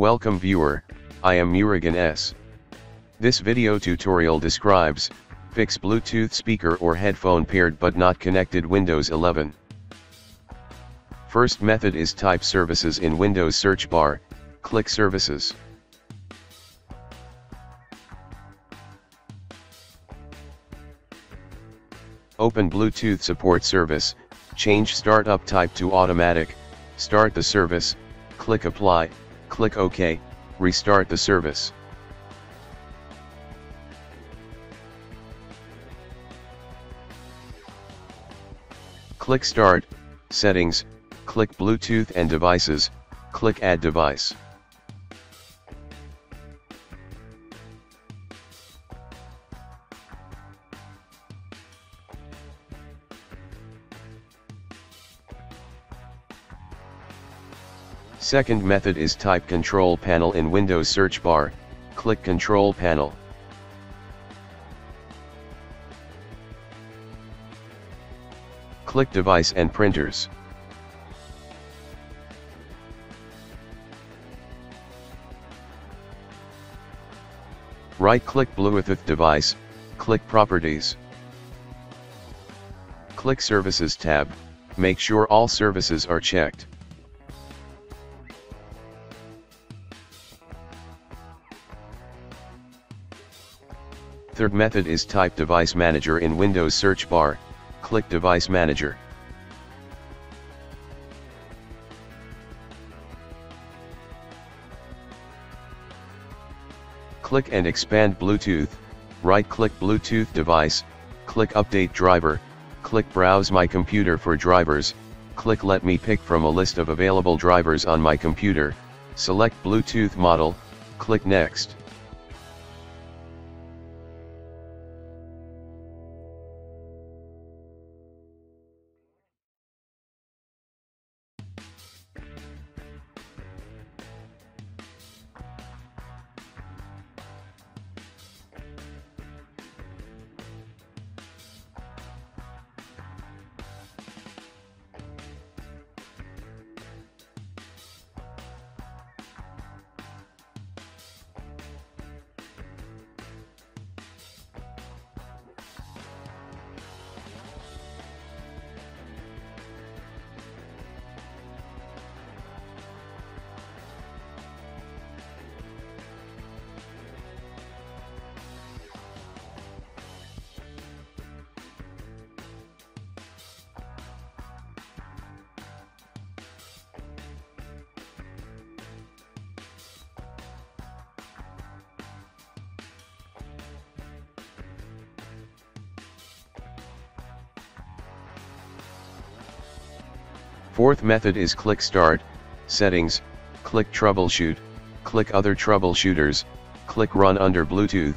Welcome viewer, I am Murugan S. This video tutorial describes, fix Bluetooth speaker or headphone paired but not connected Windows 11. First method is type services in Windows search bar, click services. Open Bluetooth support service, change startup type to automatic, start the service, click apply, click OK, restart the service. Click Start, Settings, click Bluetooth and Devices, click Add Device. Second method is type control panel in Windows search bar, click control panel. Click device and printers. Right-click Bluetooth device, click Properties. Click Services tab, make sure all services are checked. Third method is type Device Manager in Windows search bar, click Device Manager. Click and expand Bluetooth, right-click Bluetooth device, click Update Driver, click Browse My Computer for drivers, click Let me pick from a list of available drivers on my computer, select Bluetooth model, click Next. Fourth method is click Start, Settings, click Troubleshoot, click Other Troubleshooters, click Run under Bluetooth.